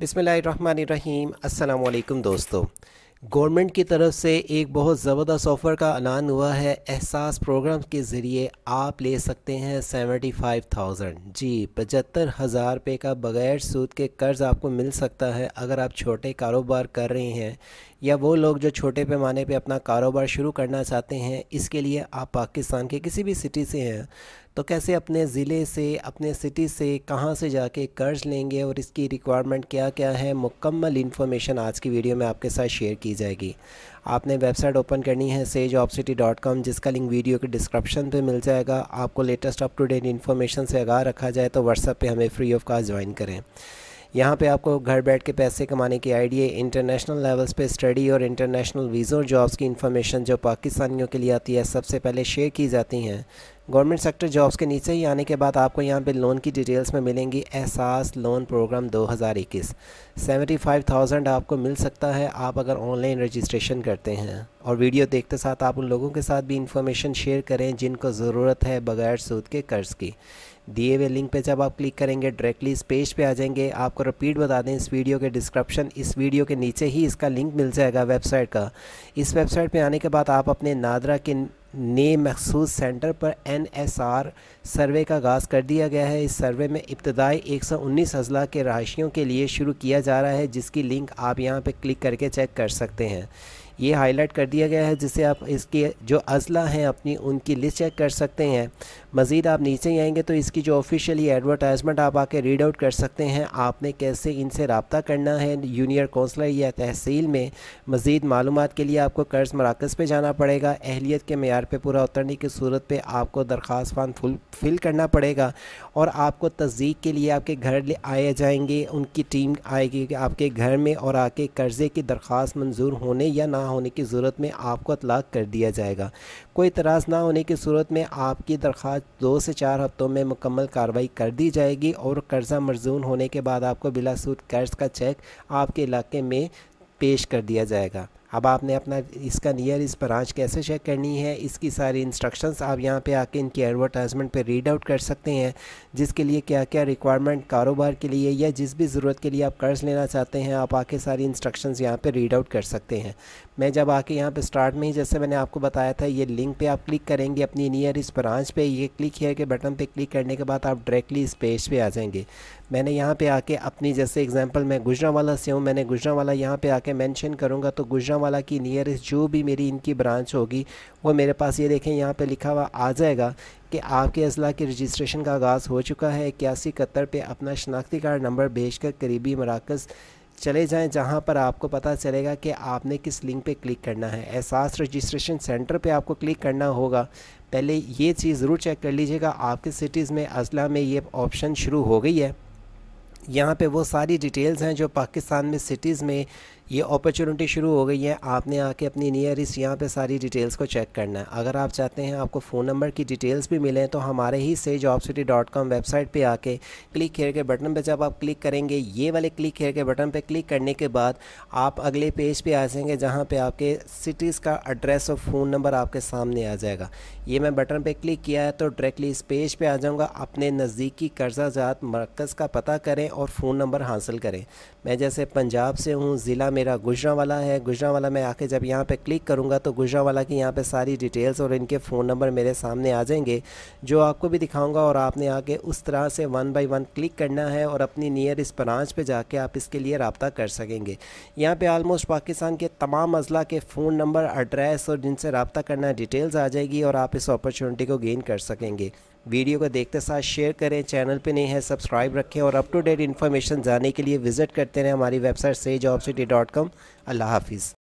بسم اللہ الرحمن الرحیم۔ السلام علیکم دوستو۔ گورنمنٹ کی طرف سے ایک بہت زبردست آفر کا اعلان ہوا ہے۔ احساس پروگرام کے ذریعے آپ لے سکتے ہیں سیونٹی فائیو تھاؤزنڈ جی پچہتر ہزار روپے کا بغیر سود کے قرض آپ کو مل سکتا ہے اگر آپ چھوٹے کاروبار کر رہے ہیں یا وہ لوگ جو چھوٹے پیمانے پہ اپنا کاروبار شروع کرنا چاہتے ہیں۔ اس کے لیے آپ پاکستان کے کسی بھی سٹی سے ہیں تو کیسے اپنے ضلع سے، اپنے سٹی سے کہاں سے جا کے قرض لیں گے اور اس کی ریکوائرمنٹ کیا کیا ہے، مکمل انفارمیشن آج کی ویڈیو میں آپ کے ساتھ شیئر کی جائے گی۔ آپ نے ویب سائٹ اوپن کرنی ہے سی جاب سٹی ڈاٹ کام جس کا لنک ویڈیو کے ڈسکرپشن پہ مل جائے گا۔ آپ کو latest up to date information سے آگاہ رکھا جائے تو واٹس ایپ پہ ہمیں فری آف کاسٹ جوائن کریں۔ یہاں پہ آپ کو گھر بیٹھ کے پیسے کمانے کی آئیڈیا انٹرنیشنل لیولز پہ اسٹڈی اور انٹرنیشنل ویزوں جابز کی انفارمیشن جو پاکستانیوں کے لیے آتی ہے، سب سے پہلے شیئر کی جاتی ہیں۔ گورنمنٹ سیکٹر جابز کے نیچے ہی آنے کے بعد آپ کو یہاں پہ لون کی ڈیٹیلز میں ملیں گی احساس لون پروگرام دو ہزار اکیس۔ سیونٹی فائیو تھاؤزنڈ آپ کو مل سکتا ہے آپ اگر آن لائن رجسٹریشن کرتے ہیں۔ اور ویڈیو دیکھتے ساتھ آپ ان لوگوں کے ساتھ بھی انفارمیشن شیئر کریں جن کو ضرورت ہے بغیر سود کے قرض کی۔ دیے ہوئے لنک پہ جب آپ کلک کریں گے ڈائریکٹلی اس پیج پہ آ جائیں گے۔ آپ کو رپیٹ بتا دیں اس ویڈیو کے ڈسکرپشن۔ اس ویڈیو کے نیچے ہی اس کا لنک مل جائے گا ویب سائٹ کا۔ اس ویب سائٹ پہ آنے کے بعد آپ اپنے نادرہ کے نے مخصوص سینٹر پر این ایس آر سروے کا آغاز کر دیا گیا ہے۔ اس سروے میں ابتدائی ایک سو انیس اضلاع کے رہائشیوں کے لیے شروع کیا جا رہا ہے، جس کی لنک آپ یہاں پہ کلک کر کے چیک کر سکتے ہیں۔ یہ ہائی لائٹ کر دیا گیا ہے جس سے آپ اس کے جو اضلاع ہیں اپنی ان کی لسٹ چیک کر سکتے ہیں۔ مزید آپ نیچے ہی آئیں گے تو اس کی جو آفیشیلی ایڈورٹائزمنٹ آپ آ کے ریڈ آؤٹ کر سکتے ہیں۔ آپ نے کیسے ان سے رابطہ کرنا ہے یونیئر کونسلر یا تحصیل میں؟ مزید معلومات کے لیے آپ کو قرض مراکز پہ جانا پڑے گا۔ اہلیت کے معیار پہ پورا اترنے کی صورت پہ آپ کو درخواست فان فل فل کرنا پڑے گا۔ اور آپ کو تصدیق کے لیے آپ کے گھر لے آئے جائیں گے، ان کی ٹیم آئے گی آپ کے گھر میں اور آ کے قرضے کی درخواست منظور ہونے یا نہ ہونے کی ضرورت میں آپ کو اطلاق کر دیا جائے گا۔ کوئی اعتراض نہ ہونے کی صورت میں آپ کی درخواست دو سے چار ہفتوں میں مکمل کارروائی کر دی جائے گی اور قرضہ مرزون ہونے کے بعد آپ کو بلا سود قرض کا چیک آپ کے علاقے میں پیش کر دیا جائے گا۔ اب آپ نے اپنا اس کا نیئر اس برانچ کیسے چیک کرنی ہے؟ اس کی ساری انسٹرکشنز آپ یہاں پہ آ کے ان کی ایڈورٹائزمنٹ پہ ریڈ آؤٹ کر سکتے ہیں، جس کے لیے کیا کیا ریکوائرمنٹ کاروبار کے لیے یا جس بھی ضرورت کے لیے آپ قرض لینا چاہتے ہیں، آپ آ کے ساری انسٹرکشنز یہاں پہ ریڈ آؤٹ کر سکتے ہیں۔ میں جب آ کے یہاں پہ سٹارٹ میں ہی جیسے میں نے آپ کو بتایا تھا، یہ لنک پہ آپ کلک کریں گے اپنی نیئر اس برانچ پہ، یہ کلک ہے کہ بٹن پہ کلک کرنے کے بعد آپ ڈائریکٹلی اس پیج پہ آ جائیں گے۔ میں نے یہاں پہ آ کے اپنی جیسے اگزامپل میں گجرا والا سے ہوں، میں نے گجرا والا یہاں پہ آ کے مینشن کروں گا تو گجرا والا کی نیئرسٹ جو بھی میری ان کی برانچ ہوگی، وہ میرے پاس یہ دیکھیں، یہاں پہ لکھا ہوا آ جائے گا کہ آپ کے اضلاع کی رجسٹریشن کا آغاز ہو چکا ہے، اکیاسی قطر پہ اپنا شناختی کارڈ نمبر بھیج کر قریبی مراکز چلے جائیں، جہاں پر آپ کو پتہ چلے گا کہ آپ نے کس لنک پہ کلک کرنا ہے۔ احساس رجسٹریشن سینٹر پہ آپ کو کلک کرنا ہوگا۔ پہلے یہ چیز ضرور چیک کر لیجیے گا، آپ کے سٹیز میں اضلاع میں یہ آپشن شروع ہو گئی ہے۔ یہاں پہ وہ ساری ڈیٹیلز ہیں جو پاکستان میں سٹیز میں یہ اپرچونٹی شروع ہو گئی ہے۔ آپ نے آ کے اپنی نیئرسٹ یہاں پہ ساری ڈیٹیلز کو چیک کرنا ہے۔ اگر آپ چاہتے ہیں آپ کو فون نمبر کی ڈیٹیلز بھی ملیں تو ہمارے ہی سے job city dot com website پہ آ کے کلک کھیر کے بٹن پہ جب آپ کلک کریں گے، یہ والے کلک کھیر کے بٹن پہ کلک کرنے کے بعد آپ اگلے پیج پہ آ جائیں گے جہاں پہ آپ کے سٹیز کا ایڈریس اور فون نمبر آپ کے سامنے آ جائے گا۔ یہ میں بٹن پہ کلک کیا ہے تو ڈائریکٹلی اس پیج پہ آ جاؤں گا۔ اپنے نزدیکی قرضہ جات مرکز کا پتہ کریں اور فون نمبر حاصل کریں۔ میں جیسے پنجاب سے ہوں، ضلع میرا گجرا والا ہے گجرا والا میں آ کے جب یہاں پہ کلک کروں گا تو گجرا والا کی یہاں پہ ساری ڈیٹیلز اور ان کے فون نمبر میرے سامنے آ جائیں گے، جو آپ کو بھی دکھاؤں گا اور آپ نے آ کے اس طرح سے ون بائی ون کلک کرنا ہے اور اپنی نیئر اس برانچ پہ جا کے آپ اس کے لیے رابطہ کر سکیں گے۔ یہاں پہ آلموسٹ پاکستان کے تمام اضلاع کے فون نمبر ایڈریس اور جن سے رابطہ کرنا ڈیٹیلز آ جائے گی اور آپ اس اپرچونٹی کو گین کر سکیں گے۔ ویڈیو کو دیکھتے ساتھ شیئر کریں، چینل پہ نہیں ہے سبسکرائب رکھیں اور اپ ٹو ڈیٹ انفارمیشن جانے کے لیے وزٹ کرتے رہیں ہماری ویب سائٹ سے جاب سٹی ڈاٹ کام اللہ حافظ۔